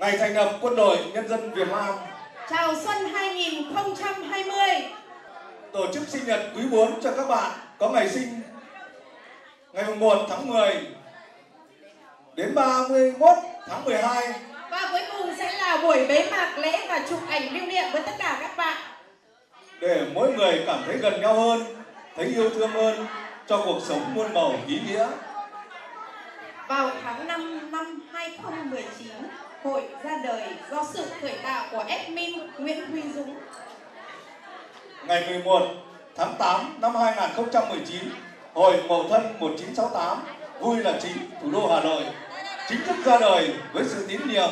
ngày thành lập Quân đội Nhân dân Việt Nam, Chào xuân 2020. tổ chức sinh nhật quý 4 cho các bạn có ngày sinh ngày 1 tháng 10 đến 31 tháng 12 Và cuối cùng sẽ là buổi bế mạc lễ và chụp ảnh lưu niệm với tất cả các bạn. để mỗi người cảm thấy gần nhau hơn, thấy yêu thương hơn cho cuộc sống muôn màu ý nghĩa. Vào tháng 5 năm 2019, hội ra đời do sự khởi tạo của admin Nguyễn Huy Dũng. Ngày 11 tháng 8 năm 2019, Hội Mậu Thân 1968 vui là chính thủ đô Hà Nội chính thức ra đời với sự tín nhiệm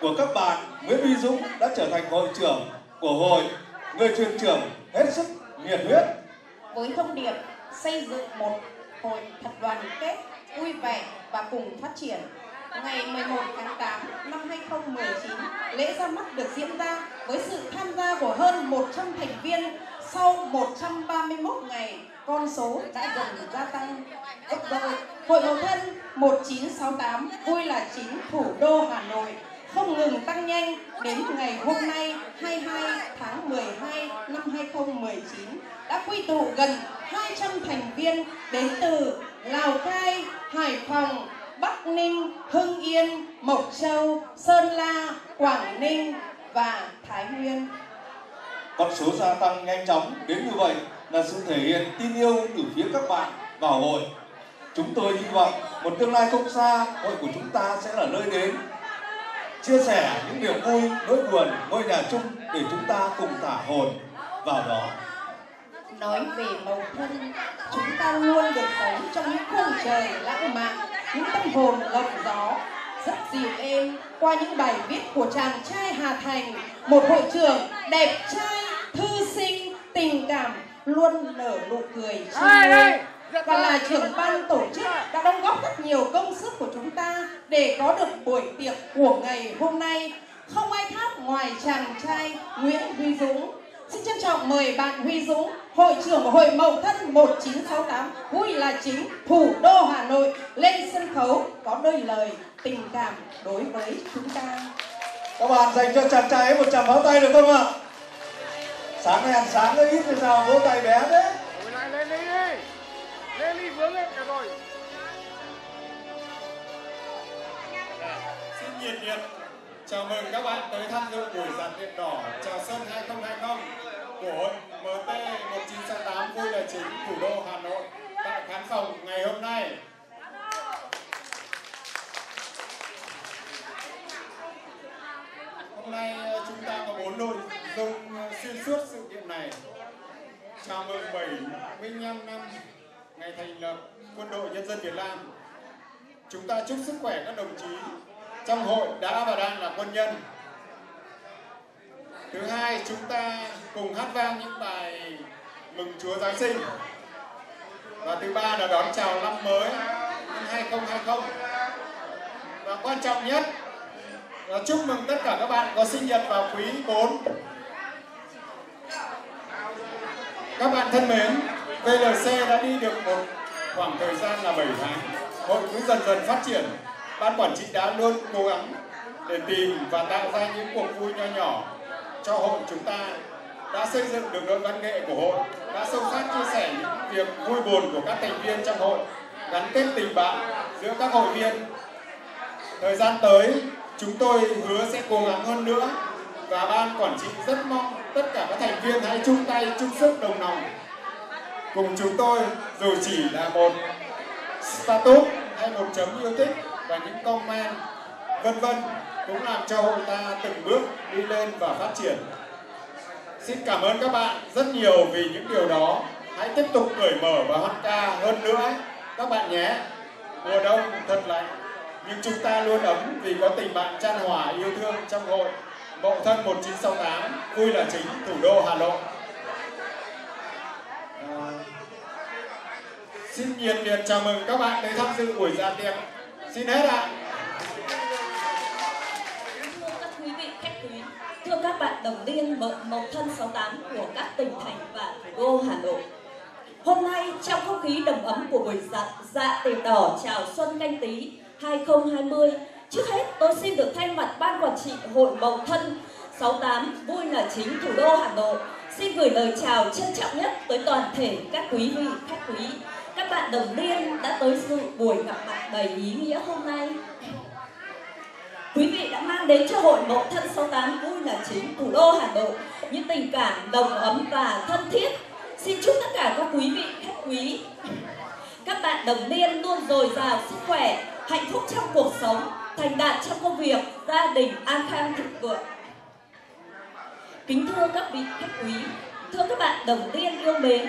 của các bạn Nguyễn Huy Dũng đã trở thành hội trưởng của hội, người thuyền trưởng hết sức nhiệt huyết với thông điệp xây dựng một hội thật đoàn kết, vui vẻ và cùng phát triển. Ngày 11 tháng 8 năm 2019, lễ ra mắt được diễn ra với sự tham gia của hơn 100 thành viên. Sau 131 ngày, con số đã dần gia tăng gấp đôi. Hội Mậu Thân 1968 vui là chính thủ đô Hà Nội không ngừng tăng nhanh đến ngày hôm nay 22 tháng 12 năm 2019 đã quy tụ gần 200 thành viên đến từ Lào Cai, Hải Phòng, Bắc Ninh, Hưng Yên, Mộc Châu, Sơn La, Quảng Ninh và Thái Nguyên. Con số gia tăng nhanh chóng đến như vậy là sự thể hiện tin yêu từ phía các bạn vào hội. Chúng tôi hy vọng một tương lai không xa, hội của chúng ta sẽ là nơi đến chia sẻ những niềm vui, nỗi buồn, ngôi nhà chung để chúng ta cùng thả hồn vào đó. Nói về màu thân, chúng ta luôn được sống trong những khung trời lãng mạn, những tâm hồn lộng gió, rất dịu êm qua những bài viết của chàng trai Hà Thành, một hội trưởng đẹp trai, thư sinh, tình cảm, luôn nở nụ cười trên môi và là trưởng ban tổ chức đã đóng góp rất nhiều công sức của chúng ta để có được buổi tiệc của ngày hôm nay. Không ai khác ngoài chàng trai Nguyễn Huy Dũng. Xin trân trọng mời bạn Huy Dũng, hội trưởng của Hội Mậu Thân 1968, vui là chính, thủ đô lên sân khấu có đôi lời tình cảm đối với chúng ta. Các bạn dành cho chàng trai ấy một tràng pháo tay được không ạ? Sáng nay ăn sáng hơi ít thì sao vỗ tay bé đấy. Lại lên đi Lên đi vướng lên cả rồi Xin nhiệt liệt chào mừng các bạn tới tham dự buổi dàn đèn đỏ chào xuân 2020 của hội MT 1968 vui là chính thủ đô Hà Nội tại khán phòng ngày hôm nay. Hôm nay ờ, chúng ta có bốn nội dung ờ, xuyên suốt sự kiện này. Chào mừng 75 năm ngày thành lập Quân đội Nhân dân Việt Nam. Chúng ta chúc sức khỏe các đồng chí trong hội đã và đang là quân nhân. Thứ hai, chúng ta cùng hát vang những bài mừng Chúa Giáng sinh. Và thứ ba là đón chào năm mới 2020. Và quan trọng nhất chúc mừng tất cả các bạn có sinh nhật vào quý 4. Các bạn thân mến, VLC đã đi được một khoảng thời gian là 7 tháng. Hội cứ dần dần phát triển ban quản trị đã luôn cố gắng để tìm và tạo ra những cuộc vui nho nhỏ cho hội chúng ta đã xây dựng được đội văn nghệ của hội đã sâu sát chia sẻ những việc vui buồn của các thành viên trong hội gắn kết tình bạn giữa các hội viên thời gian tới chúng tôi hứa sẽ cố gắng hơn nữa và ban quản trị rất mong tất cả các thành viên hãy chung tay, chung sức, đồng lòng cùng chúng tôi dù chỉ là một status hay một chấm yêu thích và những comment, vân vân cũng làm cho hội ta từng bước đi lên và phát triển. Xin cảm ơn các bạn rất nhiều vì những điều đó. Hãy tiếp tục cởi mở và hoan ca hơn nữa, các bạn nhé. Mùa đông thật lạnh nhưng chúng ta luôn ấm vì có tình bạn chan hòa yêu thương trong hội Mậu Thân 1968 vui là chính thủ đô Hà Nội. À, xin nhiệt liệt chào mừng các bạn đến tham dự buổi ra tiệc Xin hết ạ. Thưa các quý vị khách quý, thưa các bạn đồng liên mậu mậu thân 68 của các tỉnh thành và thủ đô Hà Nội. Hôm nay trong không khí đầm ấm của buổi dạ, dạ tiệc đỏ chào xuân canh tí 2020, Trước hết, tôi xin được thay mặt Ban Quản trị Hội Mậu Thân 68 vui là chính thủ đô Hà Nội xin gửi lời chào trân trọng nhất tới toàn thể các quý vị khách quý, các bạn đồng niên đã tới dự buổi gặp mặt đầy ý nghĩa hôm nay. Quý vị đã mang đến cho Hội Mậu Thân 68 vui là chính thủ đô Hà Nội những tình cảm đồng ấm và thân thiết. Xin chúc tất cả các quý vị khách quý, các bạn đồng niên luôn dồi dào sức khỏe, hạnh phúc trong cuộc sống, thành đạt trong công việc, gia đình an khang thịnh vượng. Kính thưa các vị khách quý, thưa các bạn đồng niên yêu mến,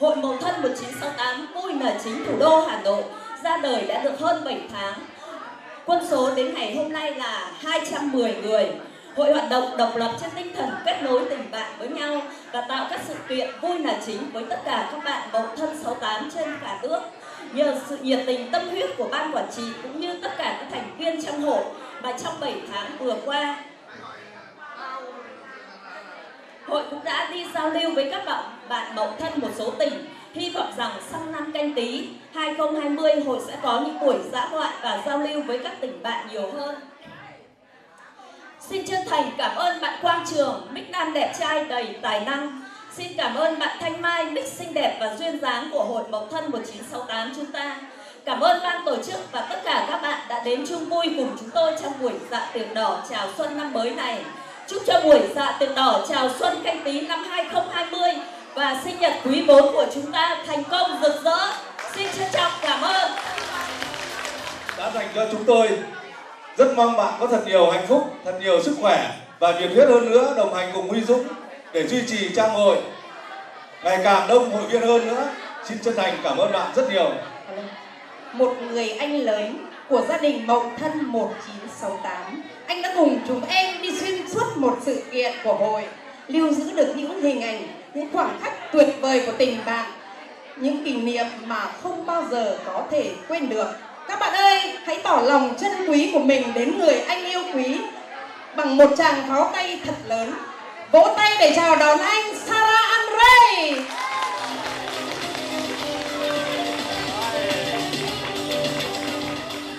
Hội Mậu Thân 1968 vui là chính thủ đô Hà Nội ra đời đã được hơn 7 tháng. Quân số đến ngày hôm nay là 210 người. Hội hoạt động độc lập trên tinh thần kết nối tình bạn với nhau và tạo các sự kiện vui là chính với tất cả các bạn bầu Thân 68 trên cả nước. Nhờ sự nhiệt tình tâm huyết của ban quản trị cũng như tất cả các thành viên trong hội mà trong 7 tháng vừa qua, Hội cũng đã đi giao lưu với các bạn bạn mậu thân một số tỉnh. Hy vọng rằng sang năm canh tí 2020 hội sẽ có những buổi dã ngoại và giao lưu với các tỉnh bạn nhiều hơn. Xin chân thành cảm ơn bạn Quang Trường, Mick Nam đẹp trai đầy tài năng. Xin cảm ơn bạn Thanh Mai, Mick xinh đẹp và duyên dáng của Hội Mộc Thân 1968 chúng ta. Cảm ơn ban tổ chức và tất cả các bạn đã đến chung vui cùng chúng tôi trong buổi dạ tiệc đỏ chào xuân năm mới này. Chúc cho buổi dạ tiệc đỏ chào xuân canh tí năm 2020 và sinh nhật quý 4 của chúng ta thành công rực rỡ. Xin trân trọng cảm ơn. đã dành cho chúng tôi rất mong bạn có thật nhiều hạnh phúc thật nhiều sức khỏe và nhiệt huyết hơn nữa đồng hành cùng Huy Dũng để duy trì trang hội ngày càng đông hội viên hơn nữa xin chân thành cảm ơn bạn rất nhiều một người anh lớn của gia đình Mậu Thân 1968. Anh đã cùng chúng em đi xuyên suốt một sự kiện của hội, lưu giữ được những hình ảnh, những khoảng khắc tuyệt vời của tình bạn, những kỷ niệm mà không bao giờ có thể quên được. Các bạn ơi, hãy tỏ lòng chân quý của mình đến người anh yêu quý bằng một tràng pháo tay thật lớn. Vỗ tay để chào đón anh Sarah Andre.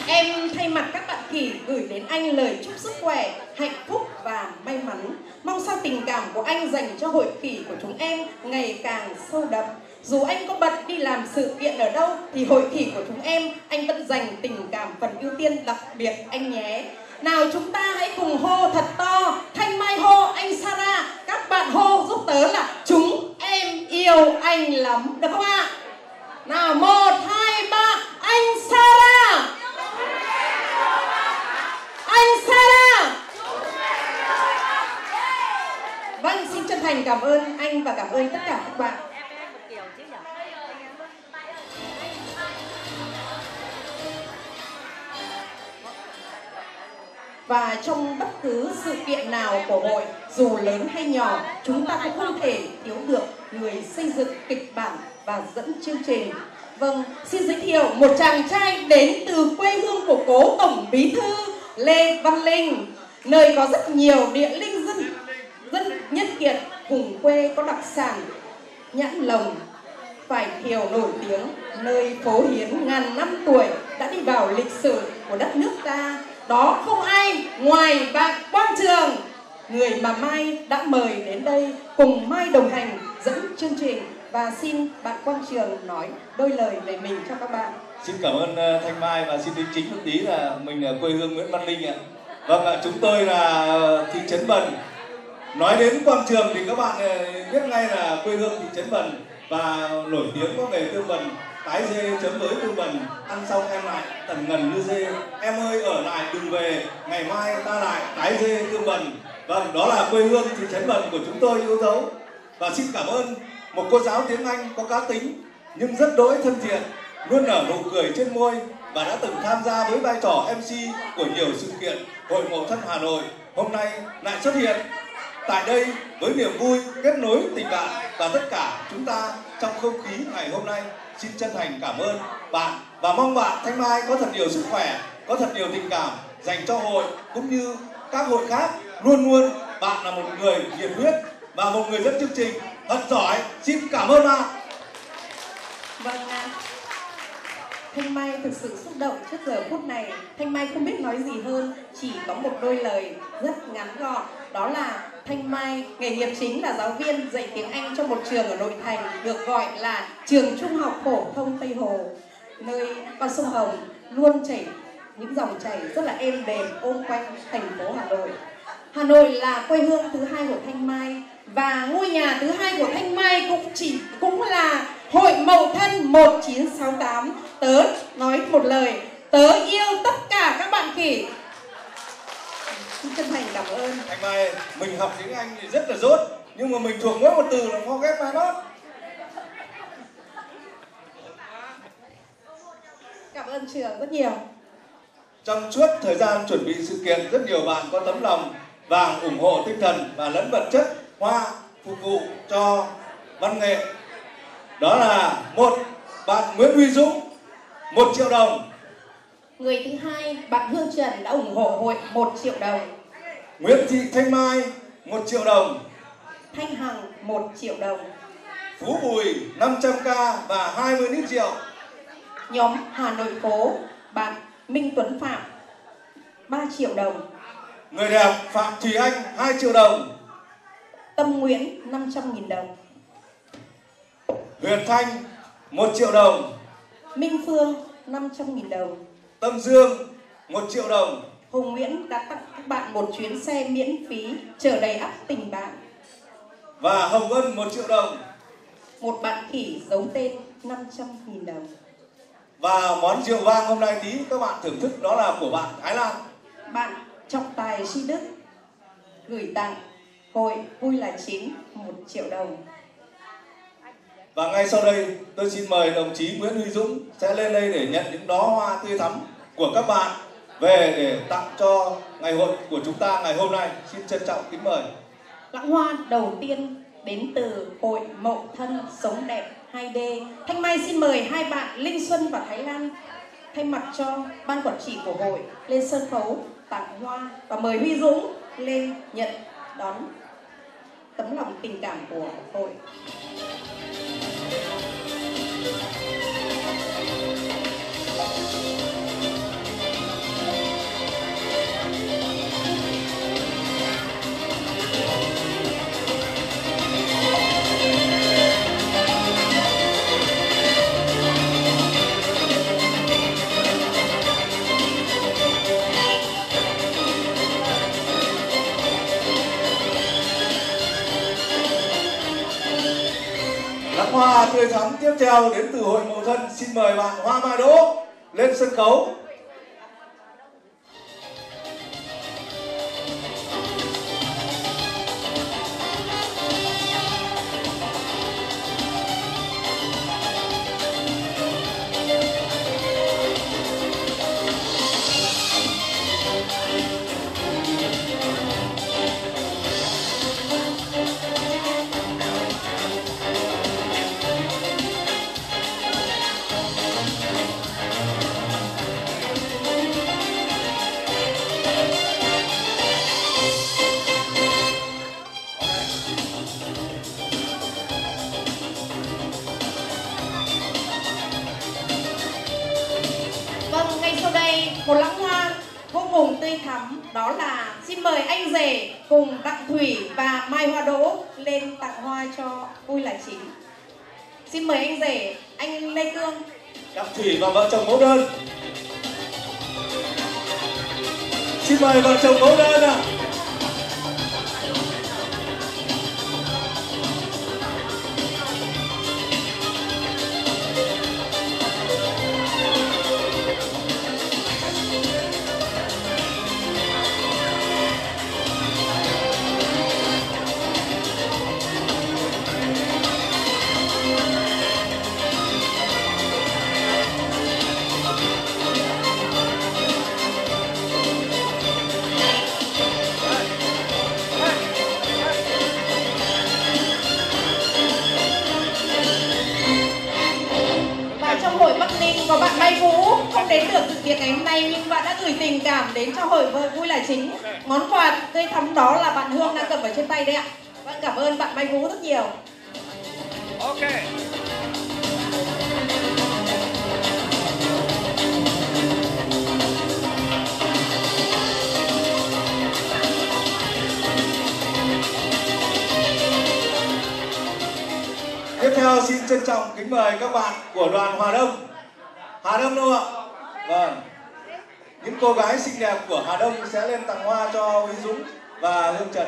Em thay mặt các bạn kỳ gửi đến anh lời chúc sức khỏe, hạnh phúc và may mắn. Mong sao tình cảm của anh dành cho hội kỳ của chúng em ngày càng sâu đậm. Dù anh có bận đi làm sự kiện ở đâu thì hội kỳ của chúng em anh vẫn dành tình cảm phần ưu tiên đặc biệt anh nhé. Nào chúng ta hãy cùng hô thật to, Thanh Mai hô, anh Sara các bạn hô giúp tớ là chúng em yêu anh lắm, được không ạ? Nào một, hai, ba, anh Sara anh Sara Vâng, xin chân thành cảm ơn anh và cảm ơn tất cả các bạn Và trong bất cứ sự kiện nào của hội, dù lớn hay nhỏ, chúng ta cũng không thể thiếu được người xây dựng kịch bản và dẫn chương trình. Vâng, xin giới thiệu một chàng trai đến từ quê hương của cố Tổng Bí Thư Lê Văn Linh, nơi có rất nhiều địa linh dân dân nhân kiệt, vùng quê có đặc sản nhãn lồng, vải thiều nổi tiếng, nơi phố hiến ngàn năm tuổi đã đi vào lịch sử của đất nước ta. Đó không ai ngoài bạn Quang Trường, người mà Mai đã mời đến đây cùng Mai đồng hành dẫn chương trình. Và xin bạn Quang Trường nói đôi lời về mình cho các bạn. xin cảm ơn ờ, Thanh Mai và xin đính chính một tí là mình là quê hương Nguyễn Văn Linh ạ. Vâng ạ chúng tôi là ờ, thị trấn Bần. Nói đến Quang Trường thì các bạn biết ngay là quê hương thị trấn Bần và nổi tiếng có nghề tư bần tái dê chấm với tư vấn. Ăn xong em lại tần ngần như dê. Em ơi, ở lại, đừng về. Ngày mai ta lại tái dê tư bần vâng đó là quê hương thị trấn vần của chúng tôi, yêu dấu. Và xin cảm ơn một cô giáo tiếng Anh có cá tính, nhưng rất đối thân thiện, luôn nở nụ cười trên môi và đã từng tham gia với vai trò MC của nhiều sự kiện Hội Mậu Thân Hà Nội. Hôm nay lại xuất hiện tại đây với niềm vui kết nối tình bạn và tất cả chúng ta trong không khí ngày hôm nay xin chân thành cảm ơn bạn và mong bạn Thanh Mai có thật nhiều sức khỏe có thật nhiều tình cảm dành cho hội cũng như các hội khác luôn luôn bạn là một người nhiệt huyết và một người dẫn chương trình thật giỏi xin cảm ơn bạn Vâng, ạ Thanh Mai thực sự xúc động trước giờ phút này. Thanh Mai không biết nói gì hơn, chỉ có một đôi lời rất ngắn gọn. Đó là Thanh Mai, nghề nghiệp chính là giáo viên dạy tiếng Anh cho một trường ở nội thành được gọi là trường trung học phổ thông Tây Hồ, nơi con sông Hồng luôn chảy những dòng chảy rất là êm đềm ôm quanh thành phố Hà Nội. Hà Nội là quê hương thứ hai của Thanh Mai và ngôi nhà thứ hai của Thanh Mai cũng chỉ cũng là Hội Mậu Thân 1968. Tớ nói một lời, tớ yêu tất cả các bạn khỉ Xin chân thành cảm ơn. Thanh Mai, mình học tiếng Anh thì rất là dốt, nhưng mà mình thuộc mỗi một từ là kho ghép mai nót. Cảm ơn trường rất nhiều. Trong suốt thời gian chuẩn bị sự kiện, rất nhiều bạn có tấm lòng và ủng hộ tinh thần và lẫn vật chất hoa phục vụ cho văn nghệ. Đó là một bạn Nguyễn Huy Dũng, một triệu đồng. Người thứ hai, bạn Hương Trần đã ủng hộ hội 1 triệu đồng. Nguyễn Thị Thanh Mai, một triệu đồng. Thanh Hằng 1 triệu đồng. Phú Bùi 500k và 20 lít rượu. Nhóm Hà Nội phố, bạn Minh Tuấn Phạm 3 triệu đồng. Người đẹp Phạm Thùy Anh 2 triệu đồng. Tâm Nguyễn 500.000 đồng. Huyền Thanh 1 triệu đồng. Minh Phương 500.000 đồng. Tâm Dương 1 triệu đồng. Hùng Nguyễn đã tặng các bạn một chuyến xe miễn phí chở đầy ắp tình bạn. Và Hồng Vân 1 triệu đồng. Một bạn khỉ giấu tên 500.000 đồng. Và món rượu vang hôm nay tí các bạn thưởng thức đó là của bạn Thái Lan. Bạn Trọng Tài Si Đức gửi tặng hội vui là chính 1 triệu đồng. Và ngay sau đây, tôi xin mời đồng chí Nguyễn Huy Dũng sẽ lên đây để nhận những đóa hoa tươi thắm của các bạn về để tặng cho ngày hội của chúng ta ngày hôm nay. Xin trân trọng kính mời. Lãng hoa đầu tiên đến từ Hội Mậu Thân Sống Đẹp 2D. Thanh Mai xin mời hai bạn Linh Xuân và Thái Lan thay mặt cho ban quản trị của hội lên sân khấu tặng hoa và mời Huy Dũng lên nhận đón tấm lòng tình cảm của hội. Hoa tươi thắm tiếp theo đến từ hội mậu thân xin mời bạn Hoa Mai Đỗ lên sân khấu. Cùng Đặng Thủy và Mai Hoa Đỗ lên tặng hoa cho vui là chính. Xin mời anh rể, anh Lê Cương. Đặng Thủy và vợ chồng mẫu đơn. Xin mời vợ chồng mẫu đơn ạ. À. Có bạn Mai Vũ không đến được sự kiện ngày hôm nay nhưng bạn đã gửi tình cảm đến cho hội vợ vui là chính. Món quà tươi thắm đó là bạn Hương đang cầm ở trên tay đấy ạ. Vâng, cảm ơn bạn Mai Vũ rất nhiều. Ok. Tiếp theo xin trân trọng kính mời các bạn của đoàn Hòa Đông Hà Đông đâu ạ? Vâng. Những cô gái xinh đẹp của Hà Đông sẽ lên tặng hoa cho Huy Dũng và Hương Trần.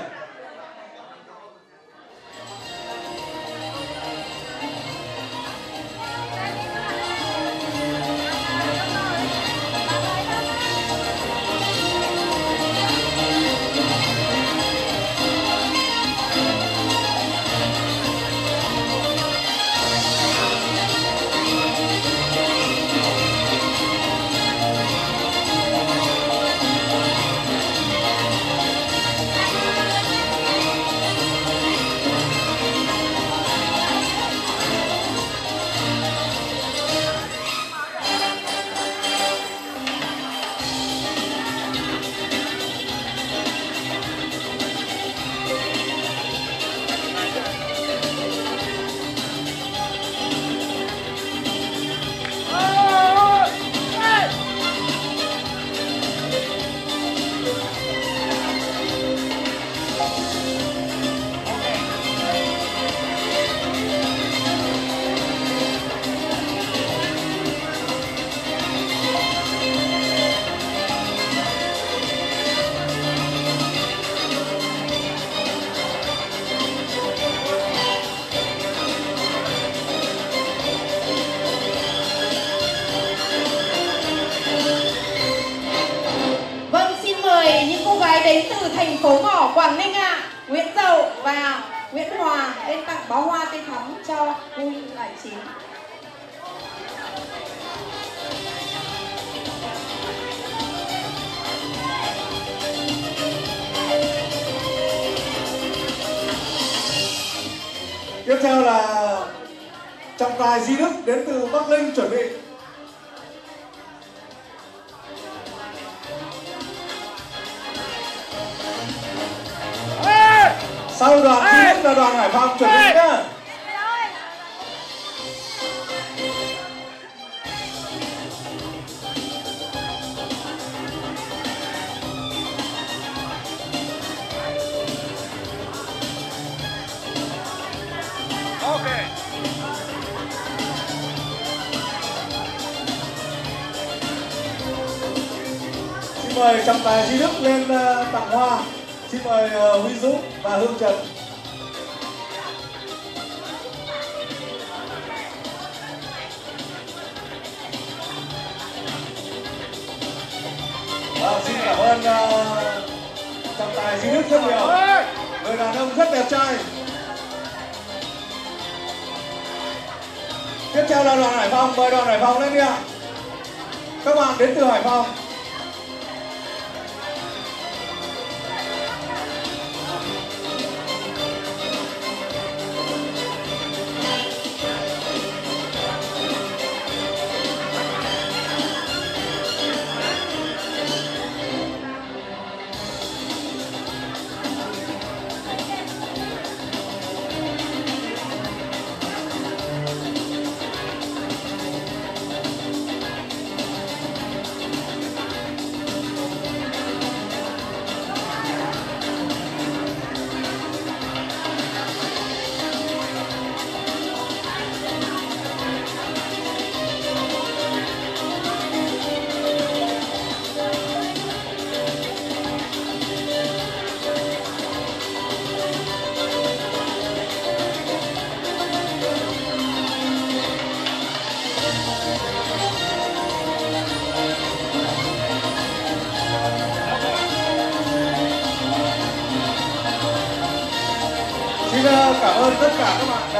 Quảng Ninh ạ. Nguyễn Dậu và Nguyễn Hòa lên tặng bó hoa tươi thắm cho vui lại chín. Tiếp theo là trọng tài Di Đức đến từ Bắc Ninh chuẩn bị. Sau đoàn Đức là đoàn Hải Phòng chuẩn bị nhá. Mời trọng tài Di Đức lên ờ, tặng hoa. Xin mời ờ, Huy Dũng và Hương Trần. À, xin cảm ơn ờ, trọng tài Duy Đức rất nhiều. Người đàn ông rất đẹp trai. Tiếp theo là đoàn Hải Phòng, mời đoàn Hải Phòng lên đi ạ. Các bạn đến từ Hải Phòng.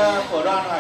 Xin ờ, cảm ơn